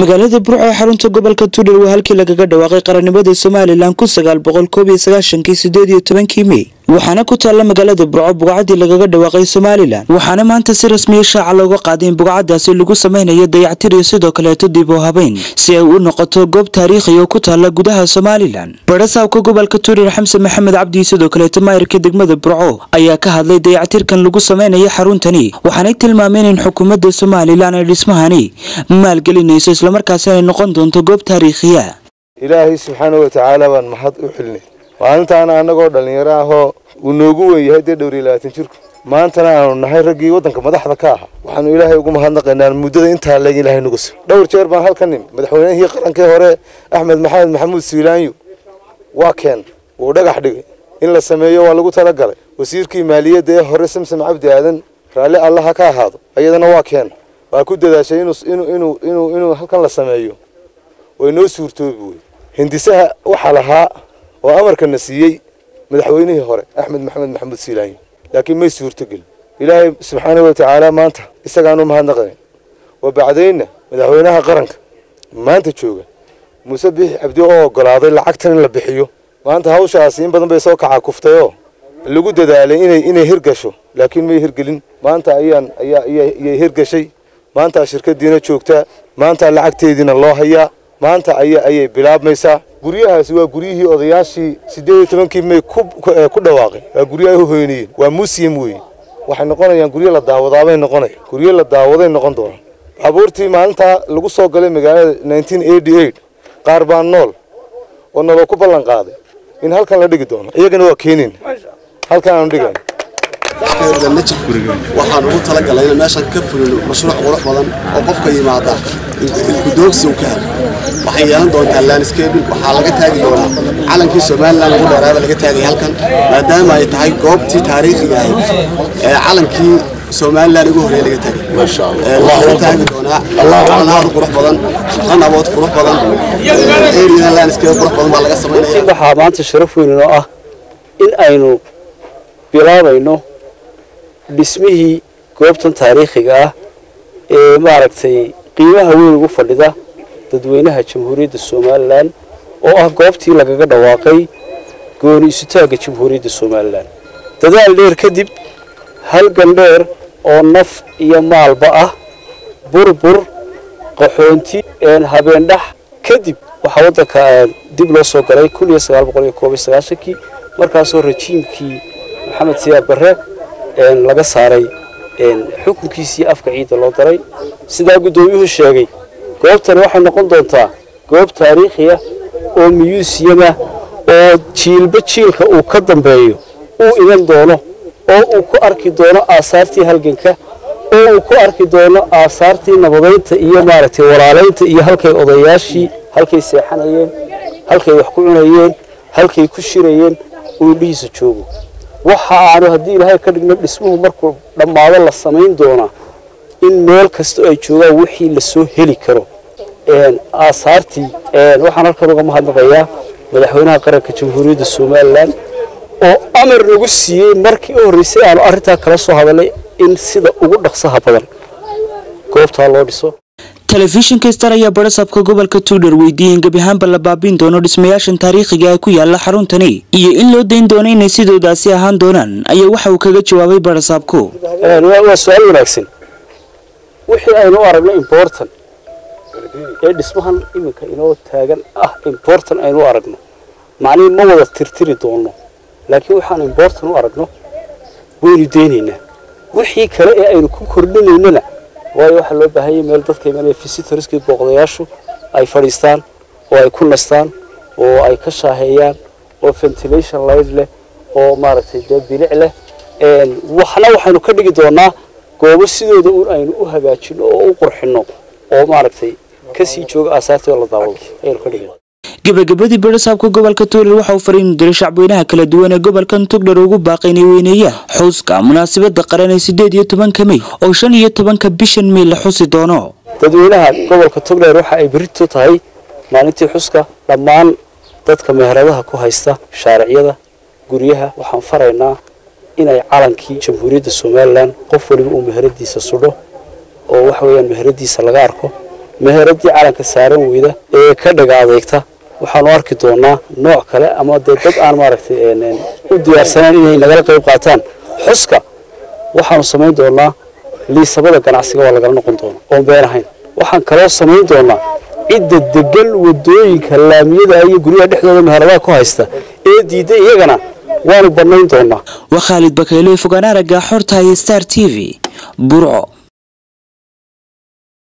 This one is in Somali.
magaalada burco ee xarunta gobolka tuudhar waa halkii lagaga dhawaaqay qarannimada somalilan kun sagaal boqol koob iyo sagaashankii sideed iyo tobankii mey waxaana ku taalla magaalada burco bugcadii lagaga dhawaaqay somalilan waxaana maanta si rasmiya shaaca looga qaaday in bugcadaasi lagu samaynayo dayactir iyo sidoo kaleeto dib u habeyn si ay u noqoto goob taariikhi oo ku taalla gudaha somalilan badhasaabka gobolka tuudhar xamse maxamed cabdi sidoo kaleeto maayirka degmada burco ayaa ka hadlay dayactirkan lagu samaynayo xaruntani waxaanay tilmaameen in xukuumadda somalilan ay dhismahani maalgelinayso islamarkaasina ay noqon doonto goob taariikhiya. Ilaahay subxaana wa tacaala baan mahad u xilnay maalintaana annagoo dhallinyaro ahoo uu noogu weyn yahay dee dhowr iyo labaatan jirku maantana aanu nahay raggii waddanka madaxda ka aha waxaanu ilaahay ugu mahadnaqaynaa muddada intaa leeg ilaahay nagu sir dhowr jeer baan halka nimi madaxweynihii qarankii hore axmed maxamed maxamuud siilaanyo waa keen wuu dhagax dhigay. In la sameeyo waa lagu talagalay. Wasiirkii maaliyadda ee hore samsam cabdi aadan raalli allaha ka ahaado iyadana waa keen. Waa ku dadaashay inuu halkan la sameeyo. Way noo suurtoobi wey hindisaha waxaa lahaa oo amarkana siiyey madaxweynihii hore axmed maxamed maxamuud siilaanyo laakiin may suurtogelin ilaahay subxaana wa tacaala maanta isagaanu mahadnaqayn wa bacdaynna madaxweynaha qaranka maanta jooga. Muuse bixi cabdi oo ogolaaday lacagtan in la bixiyo. Maanta hawshaasi in badan bay soo kaca kuftay oo lagu dadaalay inay inay hirgasho. Laakiin may hirgelin. Maanta ayaan ayaa ayay hirgashay. Maantaa shirkadiina joogtaa maantaa lacagteediina loo hayaa. Maanta aya ayay bilaabmaysaa guryahaasi waa guryihii odayaashii siddeed iyo tobankii may ku dhawaaqay. Waa guryo ay u hoynayeen waa museum weeye waxay noqonayaan guryo la daawadaabay noqonaya guryo la daawaday noqon doonaan baabuurtii maalintaa lagu soo galay magaalada nineteen eighty eight qaar baa nool oo naloo ku ballan qaaday. In halkan la dhigi doono. Iyagana waa keenin. Halkan aanu dhigayn waxaan ugu talagalay in meeshan ka fulino mashruuc qurux badan oo qofka yimaada ilkudoogsi uu ka helo. Waxay yeelan doontaa landscaping waxaa laga taagi doonaa calankii somalilan ugu dheeraada laga taagay halkan maadaama ay tahay goobtii taariikhiga ahayd ee calankii somalilan ugu horreeya laga taagay waxaa laga taagi doonaa calaamad qurux badan qanabood qurux badan. Area landscape qurux badan baa laga samaynaya waxaa maanta sharaf weyn oo ah in aynu bilaabayno dhismihii goobtan taariikhiga ah ee maaragtay qiimaha weyn ugu fadhida dadweynaha jamhuuriyadda somalilan oo ah goobtii lagaga dhawaaqay gooni isutaagga jamhuuriyadda somalilan. Dadaal dheer kadib halgan dheer oo naf iyo maalba ah burbur qaxoonti habeendhax kadib waxaa waddanka dib loo soo galay markaasoo rajiimkii maxamed siyaad barre laga saaray xukunkiisii afka ciidda loo daray. Sidaa guddoomiyuhu sheegay goobtani waxay noqon doontaa goob taariikhiya oo miyuusiyama oo jiilba jiilka uu ka dambeeyo uu iman doono oo uu ku arki doono aasaartii halganka oo uu ku arki doono aasaartii nabadaynta iyo maaragtay walaalaynta iyo halkay odayaashii halkay seexanayeen halkay wax ku cunayeen halkay ku shirayeen uu indhihiisa joogo waxa aanu haddii ilaahay ka dhigno dhismuhu markuu dhammaado la samayn doonaa in meel kasta ay joogaan wixii la soo heli karo. Aasaartii waxaan halkan uga mahadnaqayaa madaxweynaha qaranka jamhuuriyadda somalilan oo amar nagu siiyey markii u horreysay aanu arrintaa kala soo hadalnay in sida ugu dhaqsaha badan. Goobtaa loo dhiso telefishinka star ayaa badhasaabka gobolka tuudhar weydiiyey in gebi ahaanba la baabiin doono dhismayaashan taariikhiga ee ku yaalla xaruntani iyo in loo dayn doono inay sidoodaasi ahaan doonaan ayaa waxa uu kaga jawaabay badhasaabku waa su'aal wanaagsan. Wixii aynu u aragno important ee dhismahan iminka inoo taagan ah important aynu u aragno. Macnihii ma wada tirtiri doono laakiin waxaan important u aragno waynu deynaynaa wixii kale ee aynu ku kordhinaynana waayo waxaa loo baahanyay meel dadka imanaya visitorskii booqdayaashu ay fadhiistaan oo ay ku nastaan oo ay ka shaaheeyaan oo ventilation light leh oo maaragtay dee bilic leh waxna waxaynu ka dhigi doonaa goobo sidooda un aynu u hagaajino oo u qurxino oo maaragtay ka sii jooga aasaartii oo la daawado. Ayaynu ka dhigi gabagabadii badhasaabka gobolka tuular waxa uu fariinu diray shacbweynaha kala duwan ee gobolkan tugdhar ugu baaqay inay weyneeyaan xuska munaasabada qaran ee sideed iyo tobanka mey oo shan iyo tobanka bishan mey la xusi doono. Dadweynaha gobolka tugdheer waxa ay berito tahay maalintii xuska dhammaan dadka meheradaha ku haysta shaariciyada guryaha. Waxaan faraynaa inay calankii jamhuuriyadda somalilan qof waliba uu meheradiisa sudho oo waxa weeyaan meheradiisa laga arko. Meheradii calanka saaran weyda ee ka dhaga waxaanu arki doonaa nooc kale ama dee dad aan maaragtay u diyaarsanayn inay nagala qayb qaataan. Xuska waxaanu samayn doonaa liisabada ganacsiga waa lagala noqon doona oon been ahayn. Waxaan kaloo samayn doonaa cidda degan waddooyinka laamiyada iyo guryaha dhexdooda meheradaha ku haysta ee diiday iyagana waanu bannayn doonaa. Waa khaalid bakaylo fogaan xorta iyo star t v burco